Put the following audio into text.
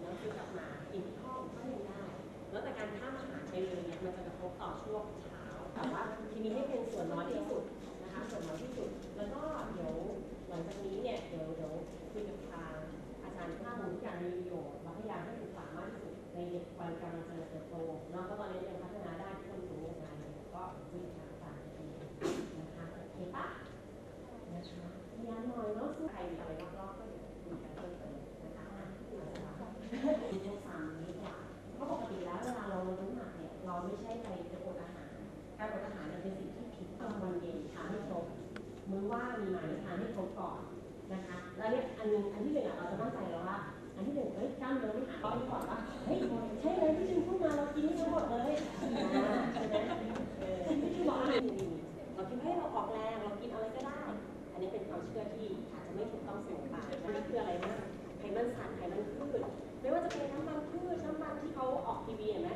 แล้วซื้อกลับมากินท้องก็ยังได้แล้วแต่การข้ามอาหารไปเลยเนี่ยมันจะกระทบต่อช่วงเช้าแต่ว่าทีนี้ให้เป็นส่วนน้อยที่สุดนะคะส่วนน้อยที่สุด แล้วก็เดี๋ยวหลังจากนี้เนี่ยเดี๋ยวเดี๋ยวคุยกับทางอาจารย์ข้ามูลที่ารมีประโยชน์รพยายามให้ถูกฝังมากที่สุดในเด็กกำลัเจริเติโตนะก็ตอนนี้ยัพัฒนาด้ที่คนสูงวัยก็คุยกับทางอารย์นะคะเคปะนะคะพยน่อยเนาะสู้ใครอะไรรอบ ใช่ไปจะอดอาหาร การอดอาหารเนี่ยเป็นสิ่งที่ผิดตอนวันเย็นทานให้ครบมื้อว่างมีไหมทานให้ครบก่อนนะคะแล้วเนี่ยอันหนึงอันที่หนึ่งเราจะมั่นใจแล้วว่าอันที่หนึ่งเอ้ยกล้ามเนื้อไม่หายก็ก่อนว่าเฮ้ยใช่เลยที่ดึงพูดมาเรากินทั้งหมดเลยใช่ไหมเออที่ดึงบอกอาหารนี่เราคิดให้เราออกแรงเรากินอะไรก็ได้ อันนี้เป็นความเชื่อที่อาจจะไม่ถูกต้องเสมอไปนั่นคืออะไรนะไขมันสัตว์ไขมันพืชไม่ว่าจะเป็นน้ำมันพืชน้ำมันที่เขาออกทีวีเห็นไหม